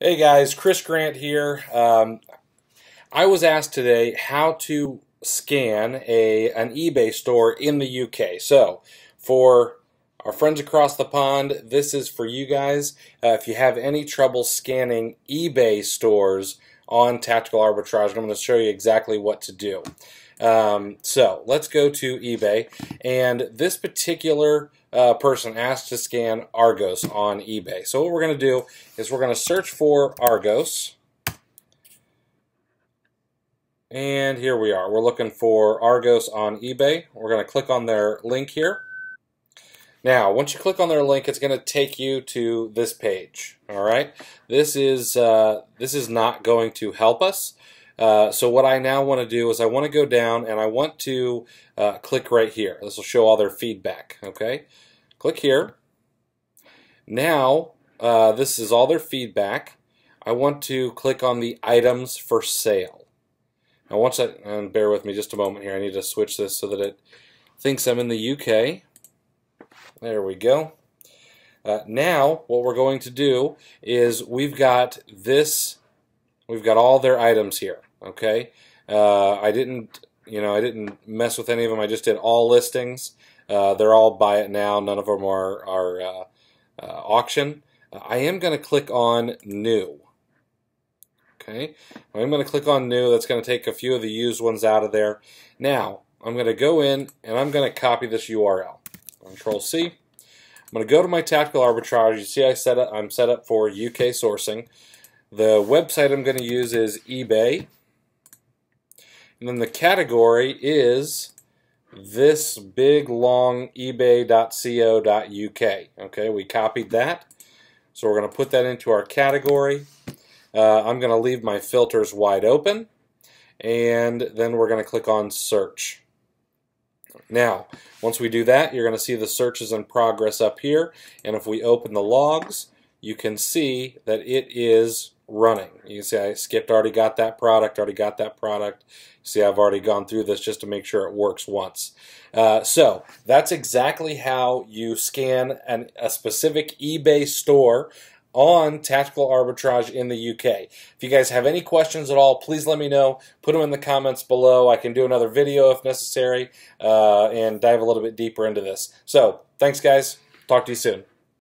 Hey guys, Chris Grant here. Um, I was asked today how to scan a an eBay store in the UK. So, for our friends across the pond, this is for you guys. Uh, if you have any trouble scanning eBay stores on Tactical Arbitrage, I'm going to show you exactly what to do. Um, so let's go to eBay, and this particular uh, person asked to scan Argos on eBay. So what we're going to do is we're going to search for Argos. And here we are. We're looking for Argos on eBay. We're going to click on their link here. Now, once you click on their link, it's going to take you to this page. All right. This is uh, this is not going to help us. Uh, so what I now want to do is I want to go down and I want to uh, click right here. This will show all their feedback. Okay, click here. Now uh, this is all their feedback. I want to click on the items for sale. Now once I and bear with me just a moment here. I need to switch this so that it thinks I'm in the UK. There we go. Uh, now what we're going to do is we've got this We've got all their items here. Okay, uh, I didn't, you know, I didn't mess with any of them. I just did all listings. Uh, they're all buy it now. None of them are are uh, uh auction. I am going to click on new. Okay, I'm going to click on new. That's going to take a few of the used ones out of there. Now I'm going to go in and I'm going to copy this URL. Control C. I'm going to go to my tactical arbitrage. You see, I set up. I'm set up for UK sourcing. The website I'm going to use is eBay. And then the category is this big long ebay.co.uk. Okay, we copied that. So we're going to put that into our category. Uh, I'm going to leave my filters wide open. And then we're going to click on search. Now, once we do that, you're going to see the searches in progress up here. And if we open the logs, you can see that it is running. You see I skipped, already got that product, already got that product. See, I've already gone through this just to make sure it works once. Uh, so that's exactly how you scan an, a specific eBay store on tactical arbitrage in the UK. If you guys have any questions at all, please let me know. Put them in the comments below. I can do another video if necessary uh, and dive a little bit deeper into this. So thanks, guys. Talk to you soon.